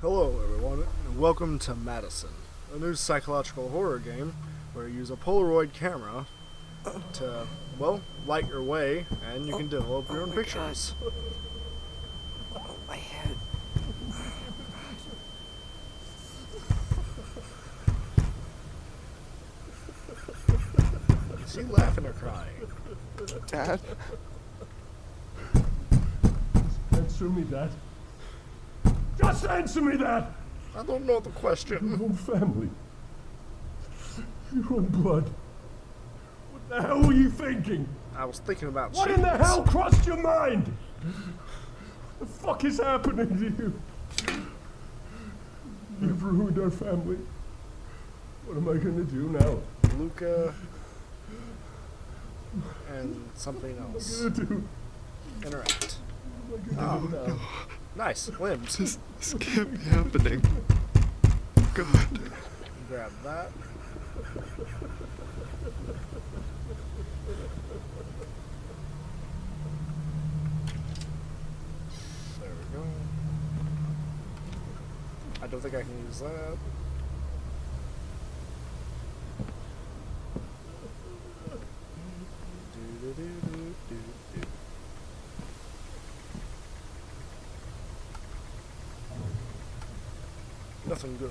Hello, everyone, and welcome to Madison, a new psychological horror game where you use a Polaroid camera to, well, light your way, and you can develop your own oh my pictures. Oh, my head. Is he laughing or crying? Dad? Answer me that. Just answer me that! I don't know the question. Your own family. Your own blood. What the hell were you thinking? I was thinking about What in the hell crossed your mind? What The fuck is happening to you? You've ruined our family. What am I gonna do now? Luca and something else. What am I gonna do? Interact. What am I gonna do oh. now? Nice. Limbs. This, this can't be happening. God. Grab that. There we go. I don't think I can use that. Nothing good.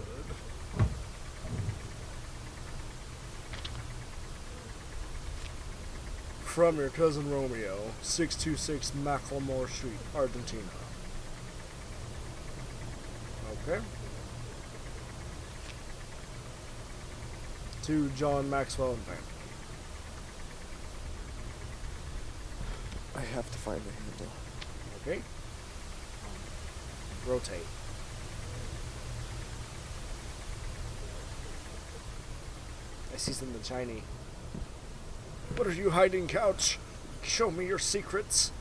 From your cousin Romeo, 626 Macklemore Street, Argentina. Okay. To John Maxwell and family. I have to find the handle. Okay. Rotate. I see something shiny. What are you hiding, couch? Show me your secrets.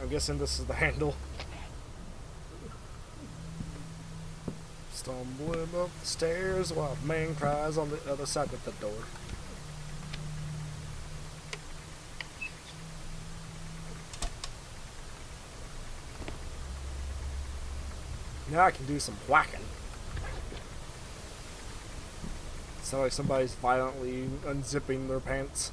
I'm guessing this is the handle. Stumbling up the stairs while man cries on the other side of the door. Now I can do some whacking. Sound like somebody's violently unzipping their pants.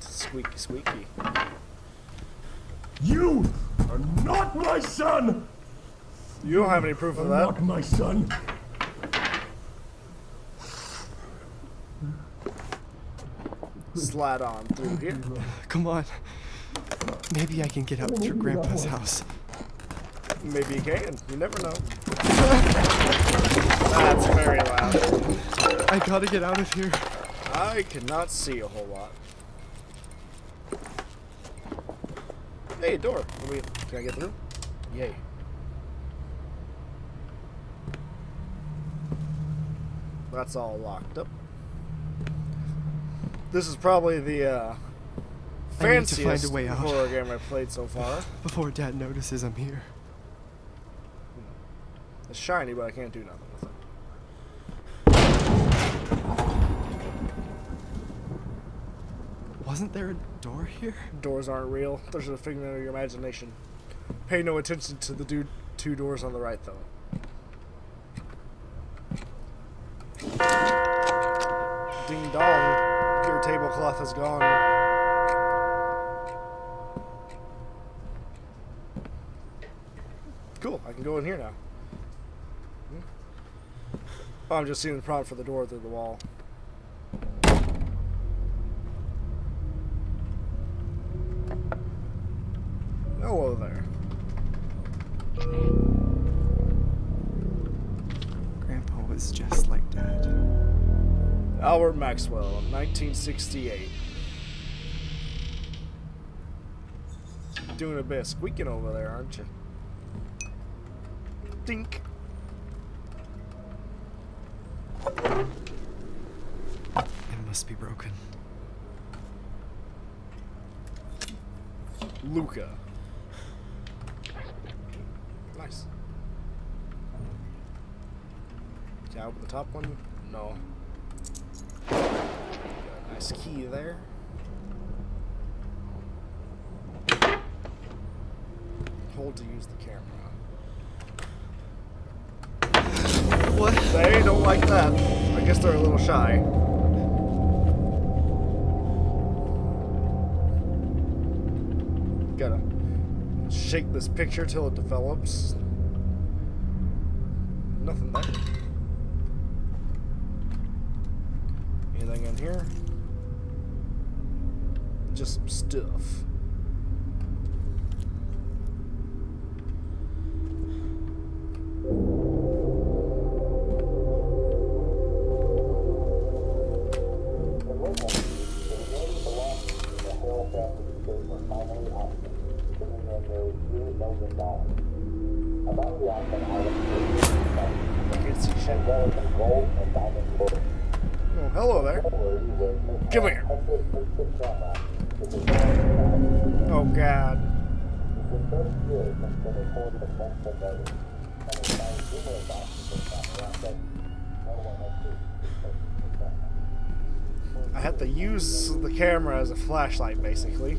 Squeaky, squeaky. You are not my son! You don't have any proof of that. not my son. Slide on through here. Come on. Maybe I can get out to your grandpa's house. Maybe you can. You never know. That's very loud. I gotta get out of here. I cannot see a whole lot. Hey, door. Let me, can I get through? Yay. That's all locked up. This is probably the uh, I need to find a fanciest horror game I've played so far. Before Dad notices I'm here. It's shiny, but I can't do nothing with it. Wasn't there a door here? Doors aren't real. Those are a figment of your imagination. Pay no attention to the dude two doors on the right, though. Ding dong. Tablecloth is gone. Cool. I can go in here now. Oh, I'm just seeing the prompt for the door through the wall. Hello there. Grandpa was just like Dad. Albert Maxwell, 1968. Doing a bit of squeaking over there, aren't you? Dink. It must be broken. Luca. Nice. Can I open the top one? no. Nice key there. Hold to use the camera. What? They don't like that. I guess they're a little shy. Gotta shake this picture till it develops. Nothing there. Anything in here? Just some stuff. I have to use the camera as a flashlight basically.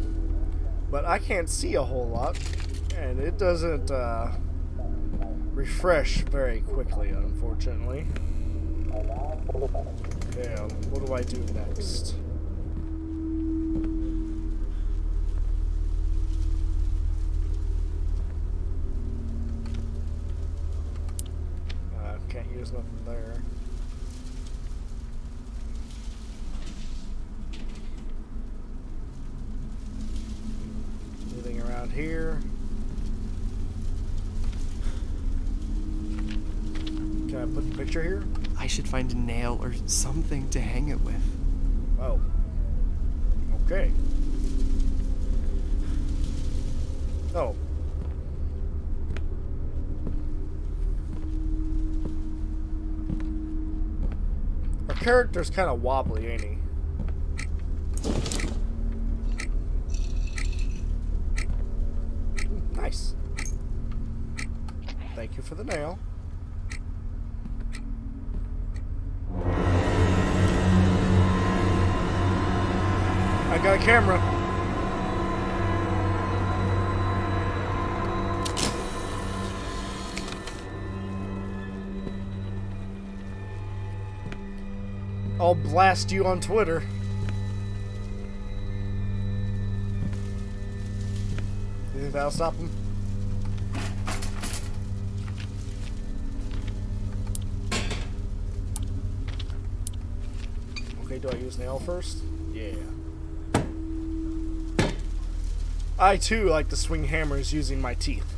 But I can't see a whole lot. And it doesn't uh, refresh very quickly, unfortunately. Damn, what do I do next? Nothing there. Anything around here? Can I put the picture here? I should find a nail or something to hang it with. Oh. Okay. Oh. Our character's kind of wobbly, ain't he? Blast you on Twitter. You think that'll stop him? Okay, do I use nail first? Yeah. I too like to swing hammers using my teeth.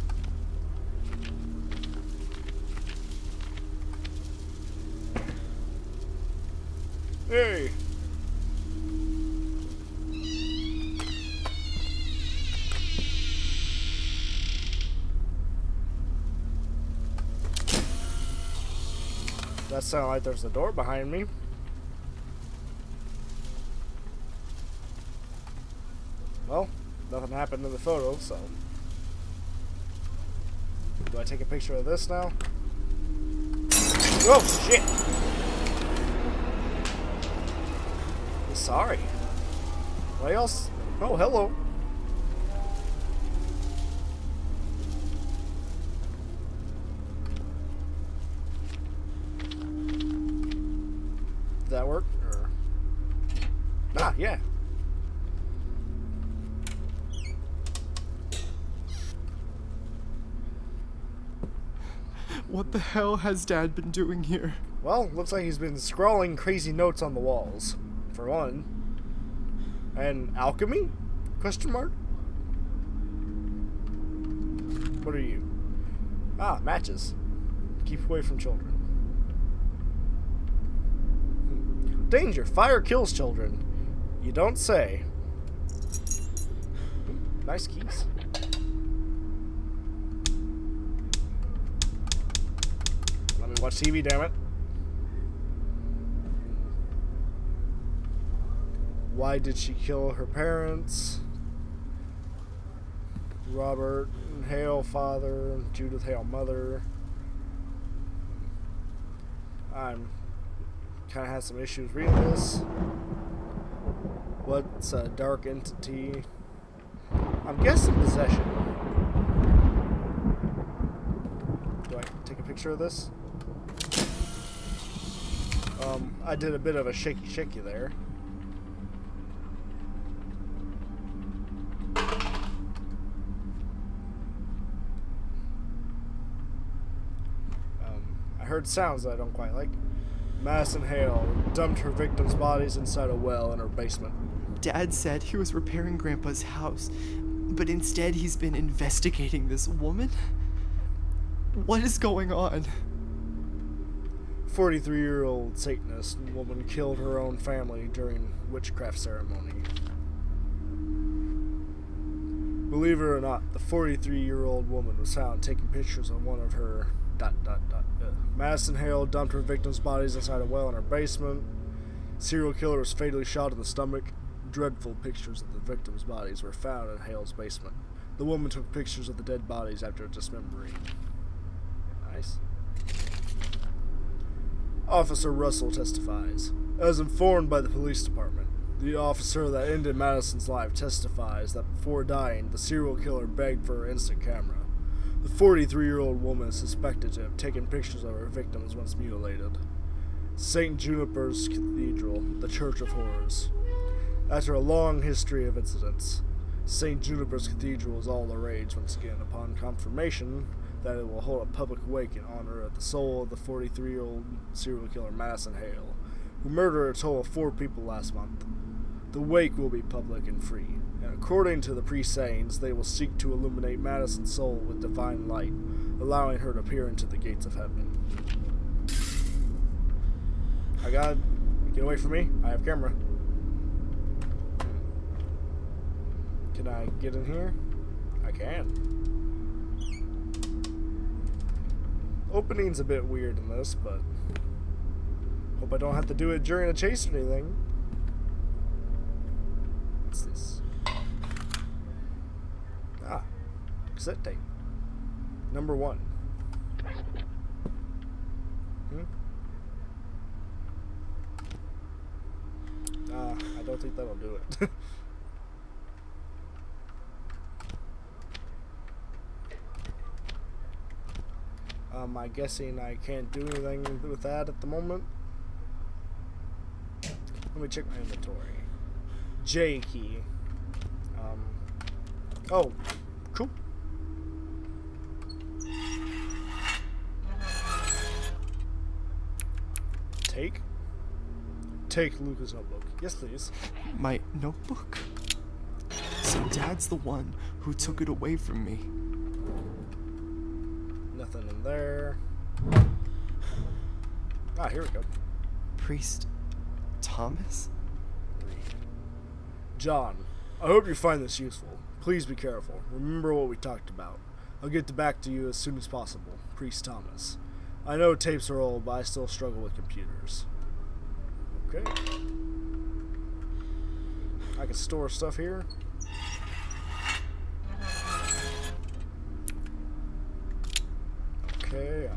Sounded like there's a door behind me. Well, nothing happened in the photo, so. Do I take a picture of this now? Oh, shit! Sorry. What else? Oh, hello. Work? Or... Ah, yeah. What the hell has Dad been doing here? Well, looks like he's been scrawling crazy notes on the walls, for one. And alchemy? Question mark? What are you? Ah, matches. Keep away from children. Danger! Fire kills children. You don't say. Nice keys. Let me watch TV, damn it. Why did she kill her parents? Robert Hale father, Judith Hale mother. I'm kind of had some issues reading this. What's a dark entity? I'm guessing possession. Do I take a picture of this? Um, I did a bit of a shaky shaky there. Um, I heard sounds that I don't quite like. Madison Hale dumped her victims' bodies inside a well in her basement. Dad said he was repairing Grandpa's house, but instead he's been investigating this woman? What is going on? 43 year old Satanist woman killed her own family during witchcraft ceremony. Believe it or not, the 43 year old woman was found taking pictures of one of her. Dot, dot, dot, Madison Hale dumped her victims' bodies inside a well in her basement. Serial killer was fatally shot in the stomach. Dreadful pictures of the victims' bodies were found in Hale's basement. The woman took pictures of the dead bodies after dismembering. Nice. Officer Russell testifies. As informed by the police department, the officer that ended Madison's life testifies that before dying, the serial killer begged for her instant camera. The 43 year old woman is suspected to have taken pictures of her victims once mutilated. St. Juniper's Cathedral, the Church of Horrors. After a long history of incidents, St. Juniper's Cathedral is all the rage once again upon confirmation that it will hold a public wake in honor of the soul of the 43 year old serial killer Madison Hale, who murdered a total of four people last month. The wake will be public and free, according to the priest sayings, they will seek to illuminate Madison's soul with divine light, allowing her to peer into the gates of heaven. I got get away from me. I have camera. Can I get in here? I can. Opening's a bit weird in this, but hope I don't have to do it during a chase or anything. What's this? Ah, cassette tape. Number one. Hmm? Ah, I don't think that'll do it. Um, I'm guessing I can't do anything with that at the moment. Let me check my inventory. J key. Um, oh, Take? Take Luca's notebook. Yes, please. My notebook? So Dad's the one who took it away from me. Nothing in there. Ah, here we go. Priest Thomas? John, I hope you find this useful. Please be careful. Remember what we talked about. I'll get back to you as soon as possible. Priest Thomas. I know tapes are old, but I still struggle with computers. Okay. I can store stuff here. Okay. um,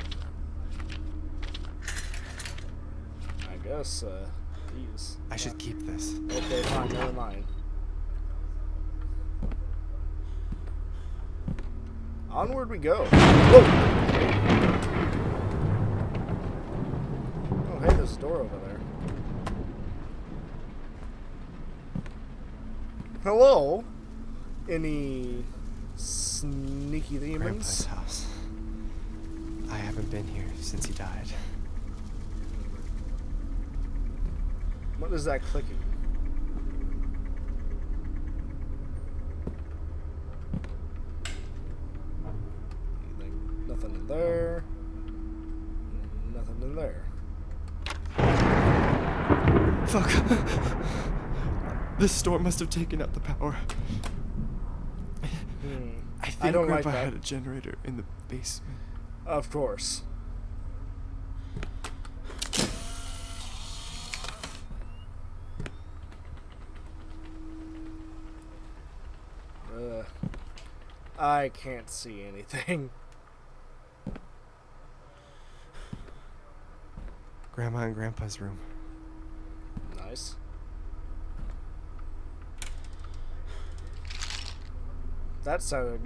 I guess, uh, these. I should keep this. Okay, fine, never mind. Onward we go. Whoa! Over there. Hello? Any sneaky Grandpa's demons? house. I haven't been here since he died. What is that clicking? Anything- Nothing in there. Nothing in there. Fuck. this storm must have taken out the power. Hmm. I think don't like Grandpa that. had a generator in the basement. Of course. Uh, I can't see anything. Grandma and Grandpa's room. nice. That sounded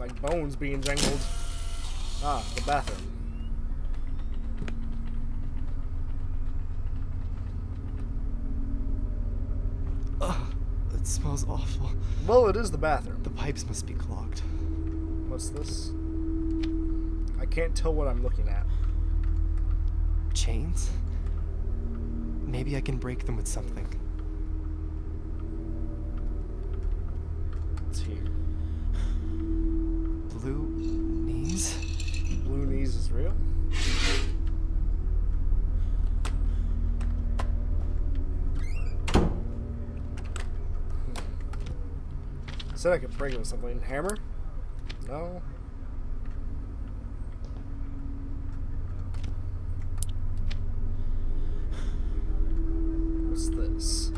like bones being jangled. Ah, the bathroom. Ugh, it smells awful. Well, it is the bathroom. The pipes must be clogged. What's this? I can't tell what I'm looking at. Chains? Maybe I can break them with something. Said I could it with something. Hammer? No. What's this?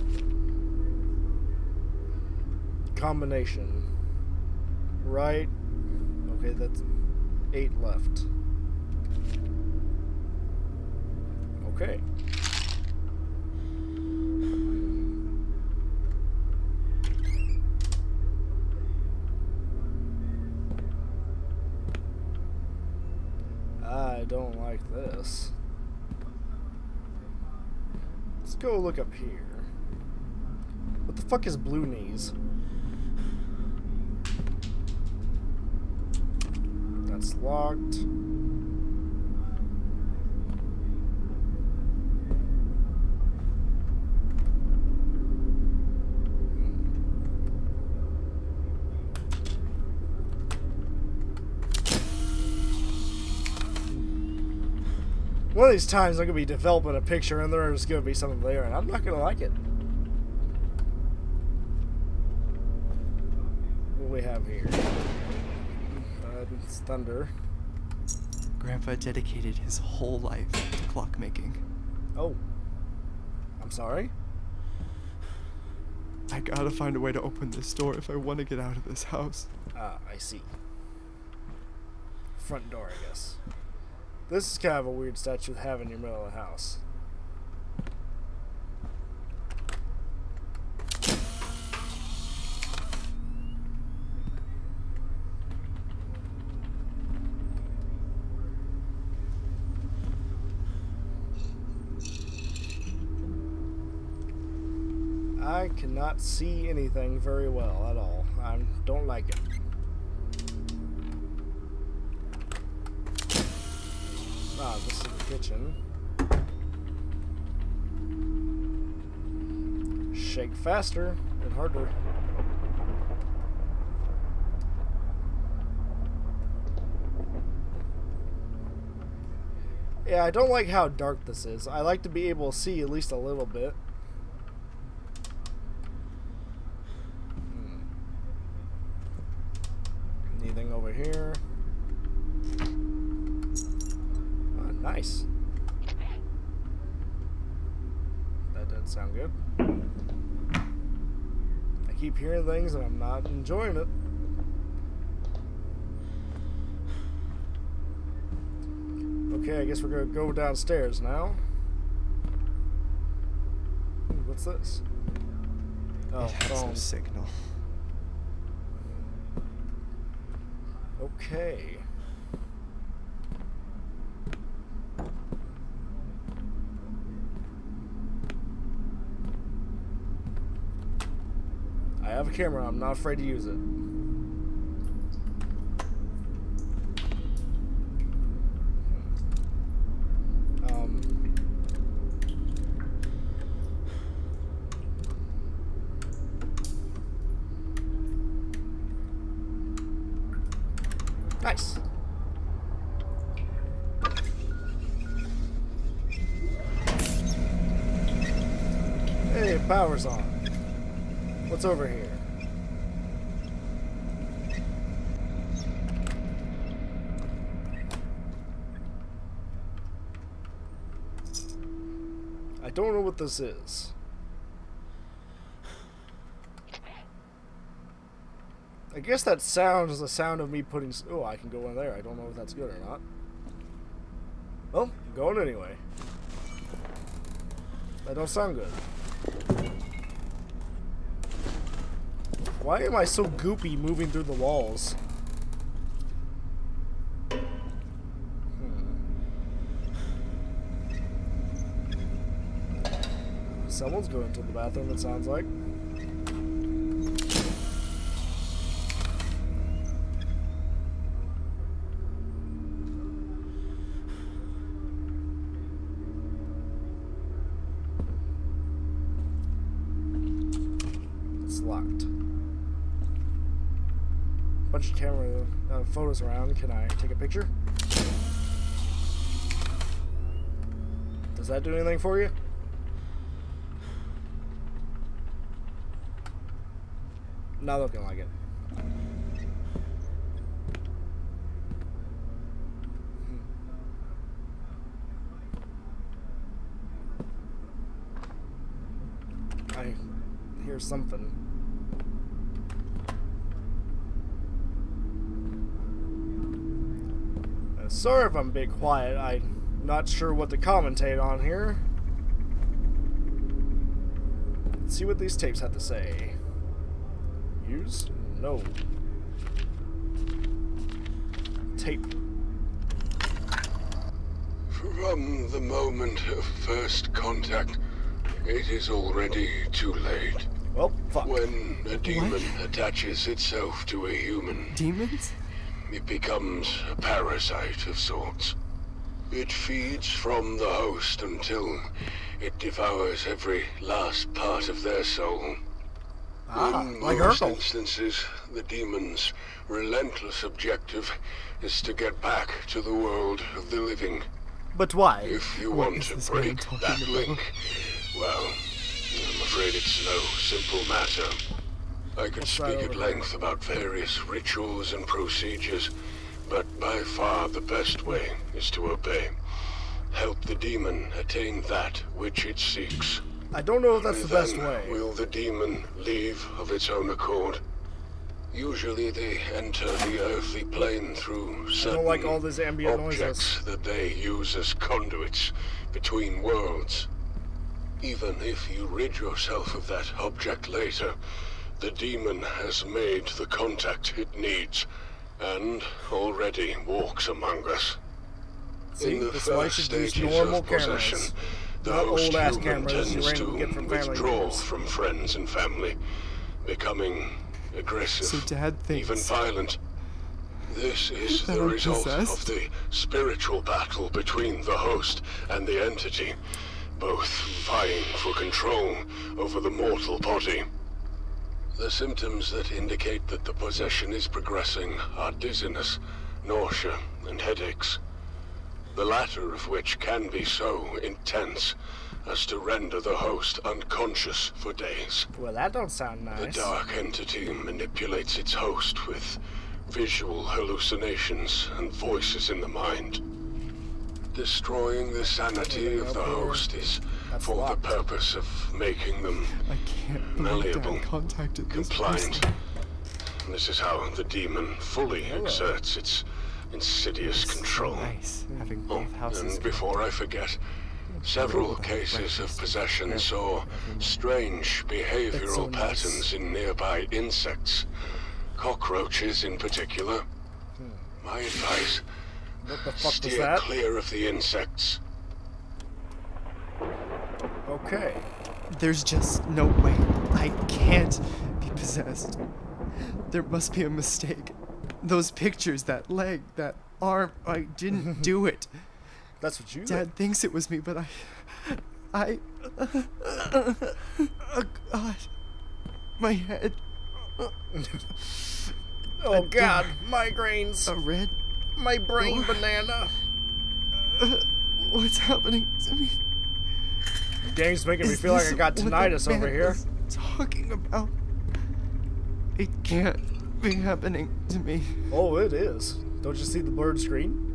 Combination. Right. Okay, that's eight left. Okay. I don't like this. Let's go look up here. What the fuck is blue knees? That's locked. One of these times I'm gonna be developing a picture and there's gonna be something there and I'm not gonna like it. What do we have here? Uh, it's thunder. Grandpa dedicated his whole life to clockmaking. Oh. I'm sorry? I gotta find a way to open this door if I want to get out of this house. Ah, I see. Front door, I guess. This is kind of a weird statue to have in your middle of the house. I cannot see anything very well at all. I don't like it. Ah, this is the kitchen. Shake faster and harder. Yeah, I don't like how dark this is. I like to be able to see at least a little bit. Hmm. Anything over here? Ah, nice. That doesn't sound good. I keep hearing things and I'm not enjoying it. Okay, I guess we're gonna go downstairs now. Ooh, What's this? Oh, it has no signal. Okay. I have a camera. I'm not afraid to use it. Um. Nice. Hey, power's on. What's over here? I don't know what this is. I guess that sound is the sound of me putting. Oh, I can go in there. I don't know if that's good or not. Well, I'm going anyway. That don't sound good. Why am I so goopy moving through the walls? Hmm. Someone's going to the bathroom, it sounds like. It's locked. Bunch of camera uh, photos around. Can I take a picture? Does that do anything for you? Not looking like it. I hear something. Uh, sorry if I'm a bit quiet. I'm not sure what to commentate on here. Let's see what these tapes have to say. Use? No. Tape. From the moment of first contact, it is already too late. Well, fuck. When a demon attaches itself to a human, Demons? it becomes a parasite of sorts. It feeds from the host until it devours every last part of their soul. Ah, In like most Urkel. instances, the demon's relentless objective is to get back to the world of the living. But why? If you What want to break that about? link, well, I'm afraid it's no simple matter. I could What's speak at length about various rituals and procedures, but by far the best way is to obey. Help the demon attain that which it seeks. I don't know if that's the best way. Will the demon leave of its own accord? Usually they enter the earthly plane through I certain like all this ambient objects noises. that they use as conduits between worlds. Even if you rid yourself of that object later, the demon has made the contact it needs, and already walks among us. See, In the this is why first stages normal of possession, cameras. The not host old-ass human tends to get from withdraw from friends and family, becoming aggressive, So Dad even violent. This is the result possessed? of the spiritual battle between the host and the entity, both vying for control over the mortal body. The symptoms that indicate that the possession is progressing are dizziness, nausea, and headaches. The latter of which can be so intense as to render the host unconscious for days. Well, that don't sound nice. The dark entity manipulates its host with visual hallucinations and voices in the mind. Destroying the sanity of the host is That's for locked. the purpose of making them I can't believe Malleable. Contacted this compliant. This is how the demon fully Hello. exerts its insidious control. nice having Oh, and before I forget, several cases of possession saw strange behavioral so nice. patterns in nearby insects, cockroaches in particular. Hmm. My advice, What the fuck was steer that? clear of the insects. Okay. There's just no way. I can't be possessed. There must be a mistake. Those pictures, that leg, that arm, I didn't do it. That's what you Dad thinks it was me, but I. I. Oh, God. My head. Oh god, migraines. A red. My brain Oh. banana. What's happening to me? Game's making me feel like I got tinnitus over here. Talking about. It can't be happening to me. Oh, it is. Don't you see the blurred screen?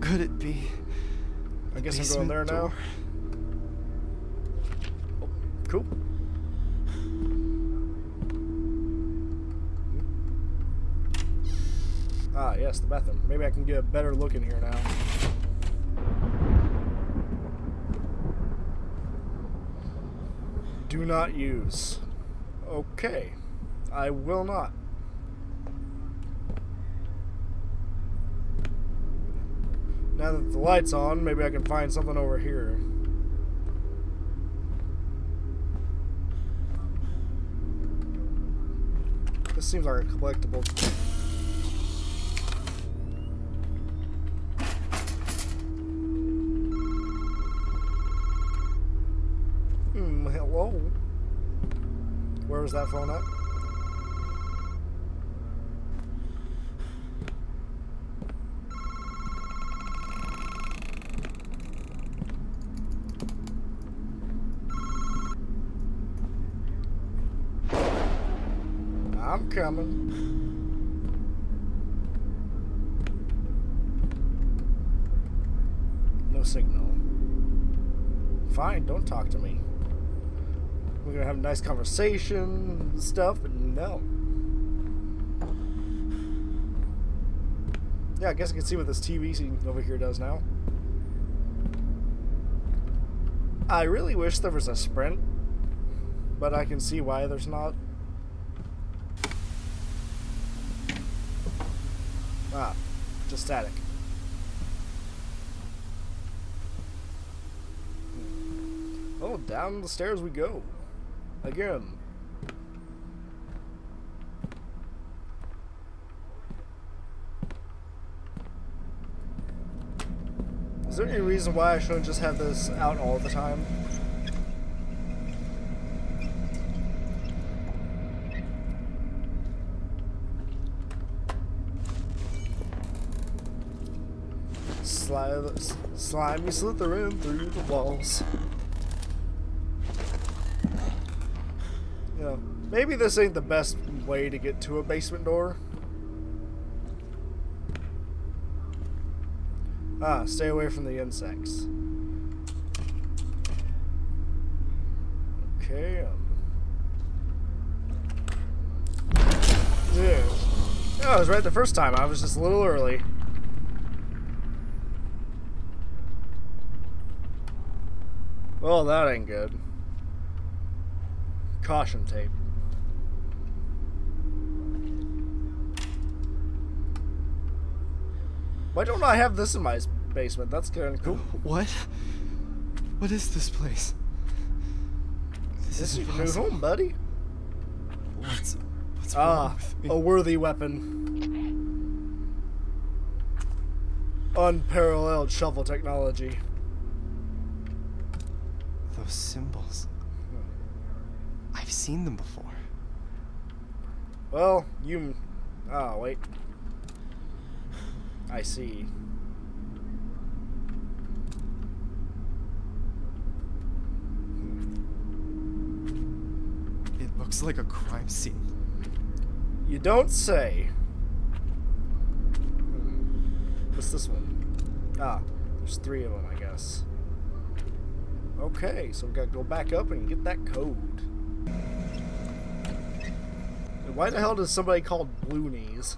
Could it be? I guess I'm going there now. Oh, cool. Ah, yes, the bathroom. Maybe I can get a better look in here now. Do not use. Okay. I will not. Now that the light's on, maybe I can find something over here. This seems like a collectible. Hmm, hello? Was that phone at? I'm coming. No signal. Fine, don't talk to me. We're gonna have a nice conversation and stuff, but no. Yeah, I guess I can see what this TV scene over here does now. I really wish there was a sprint, but I can see why there's not. Ah, just static. Oh, down the stairs we go. Again. Is there any reason why I shouldn't just have this out all the time? Slime, slimy slithering through the walls. Maybe this ain't the best way to get to a basement door. Ah, stay away from the insects. Okay, um... Yeah. I was right the first time. I was just a little early. Well, that ain't good. Caution tape. Why don't I have this in my basement? That's kind of cool. What? What is this place? This, This is your new home, buddy. What's, what's Ah, a worthy weapon. Unparalleled shovel technology. Those symbols. I've seen them before. Well, you. Oh, wait. I see. It looks like a crime scene. You don't say. What's this one? Ah, there's three of them, I guess. Okay, so we gotta go back up and get that code. Why the hell does somebody called Blue Knees?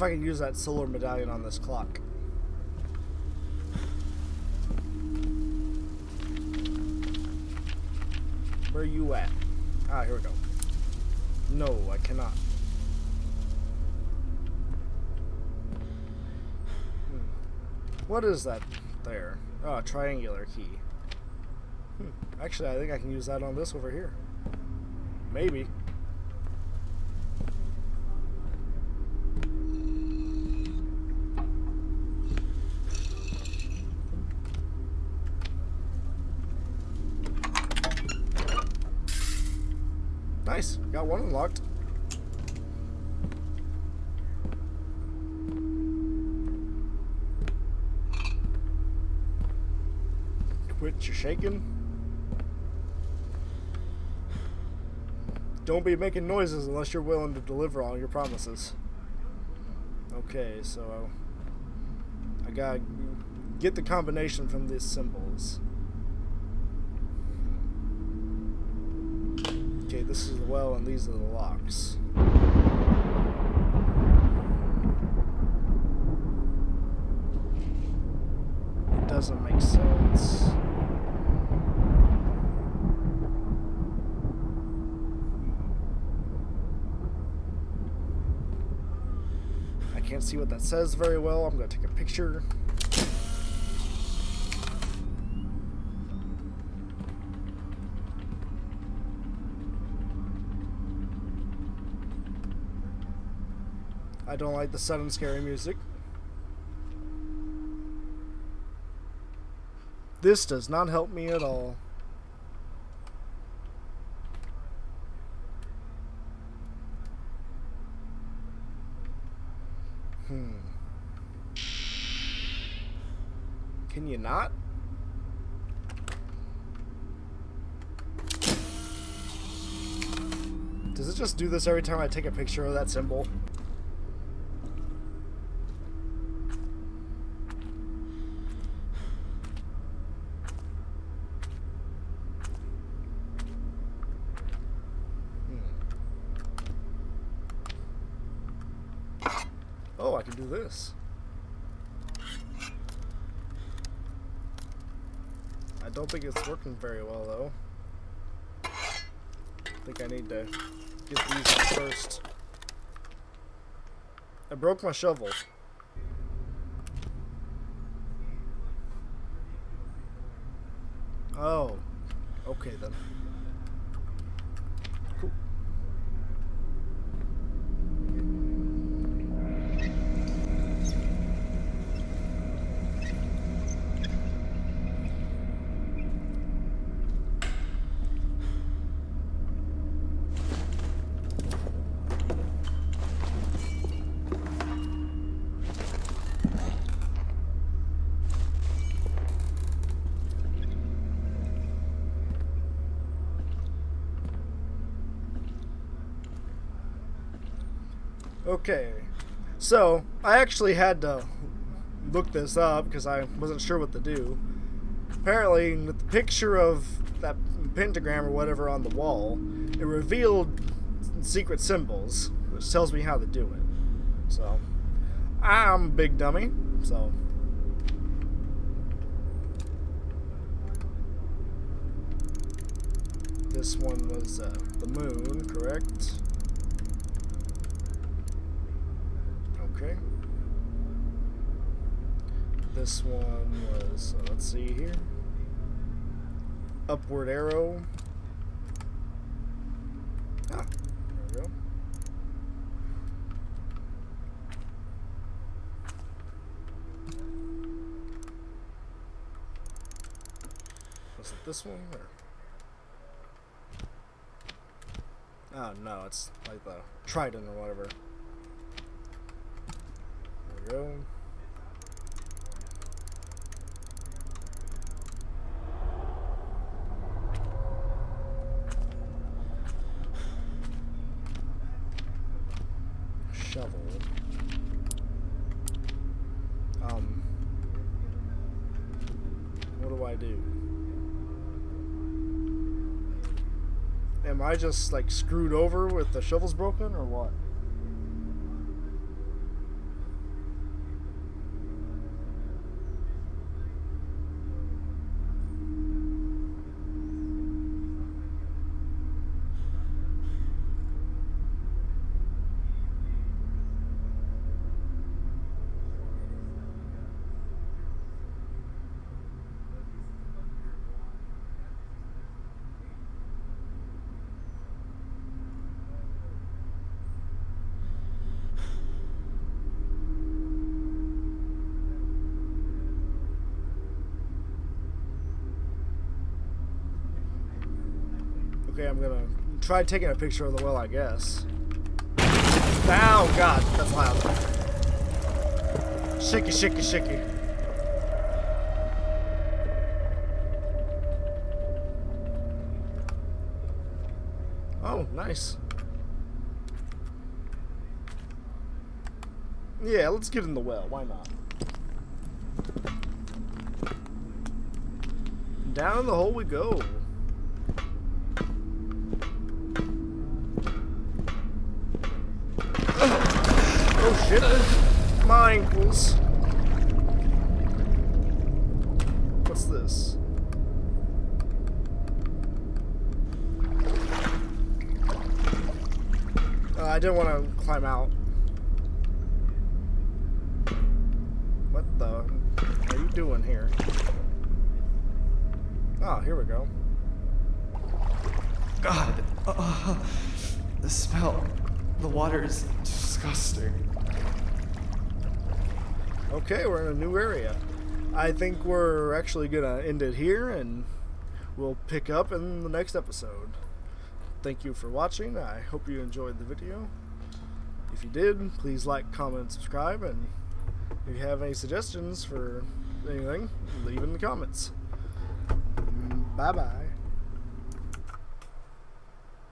If I can use that solar medallion on this clock. Where are you at? Ah, here we go. No, I cannot. Hmm. What is that there? Oh, triangular key. Hmm. Actually, I think I can use that on this over here. Maybe. Nice. Got one unlocked. Quit your shaking. Don't be making noises unless you're willing to deliver on your promises. Okay, so I gotta get the combination from these symbols. Okay, this is the well and these are the locks. It doesn't make sense. I can't see what that says very well. I'm going to take a picture. Don't like the sudden scary music. This does not help me at all. Hmm. Can you not? Does it just do this every time I take a picture of that symbol? Oh, I can do this. I don't think it's working very well, though. I think I need to get these first. I broke my shovel. Oh. Okay, then. Cool. Okay, so I actually had to look this up because I wasn't sure what to do. Apparently, with the picture of that pentagram or whatever on the wall, it revealed secret symbols, which tells me how to do it. So, I'm a big dummy, so. This one was uh, the moon, correct? Okay. This one was, uh, let's see here. Upward arrow. Ah, there we go. Was it this one or? Oh no, it's like the trident or whatever. There we go. Shovel. Um. What do I do? Am I just like screwed over with the shovels broken or what? Okay, I'm gonna try taking a picture of the well, I guess. Oh god, that's loud. Shaky, shaky, shaky. Oh, nice. Yeah, let's get in the well. Why not? Down the hole we go. My ankles. What's this? Uh, I didn't want to climb out. What the are you doing here? Oh, here we go. God. Uh, the smell. The water is disgusting. Okay, we're in a new area. I think we're actually gonna end it here and we'll pick up in the next episode. Thank you for watching. I hope you enjoyed the video. If you did, please like, comment, subscribe. And if you have any suggestions for anything, leave in the comments. Bye bye.